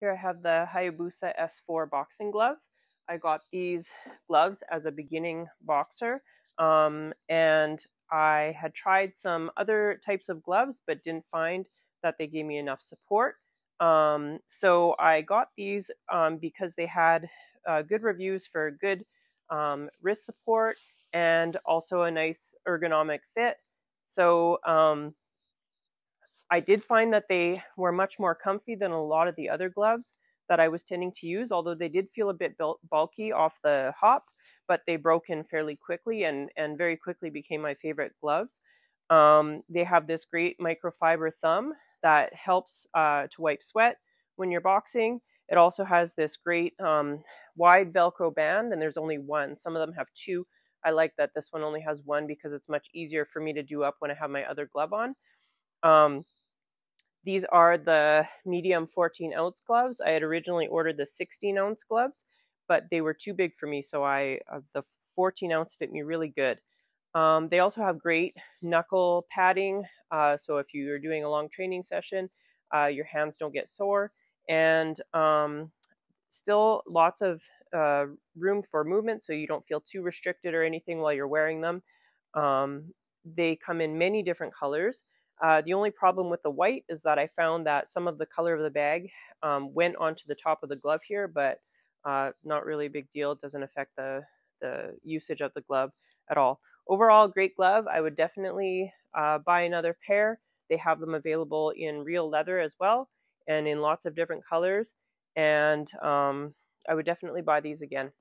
Here I have the Hayabusa S4 boxing glove. I got these gloves as a beginning boxer, um, and I had tried some other types of gloves, but didn't find that they gave me enough support. Um, so I got these um, because they had uh, good reviews for good um, wrist support and also a nice ergonomic fit. So um, I did find that they were much more comfy than a lot of the other gloves that I was tending to use, although they did feel a bit bulky off the hop, but they broke in fairly quickly and, and very quickly became my favorite gloves. Um, they have this great microfiber thumb that helps uh, to wipe sweat when you're boxing. It also has this great um, wide Velcro band, and there's only one. Some of them have two. I like that this one only has one because it's much easier for me to do up when I have my other glove on. Um, these are the medium 14 ounce gloves. I had originally ordered the 16 ounce gloves, but they were too big for me, so I uh, the 14 ounce fit me really good. Um, they also have great knuckle padding, uh, so if you're doing a long training session, uh, your hands don't get sore, and um, still lots of uh, room for movement, so you don't feel too restricted or anything while you're wearing them. Um, they come in many different colors. Uh, the only problem with the white is that I found that some of the color of the bag um, went onto the top of the glove here, but uh, not really a big deal. It doesn't affect the, the usage of the glove at all. Overall, great glove. I would definitely uh, buy another pair. They have them available in real leather as well and in lots of different colors. And um, I would definitely buy these again.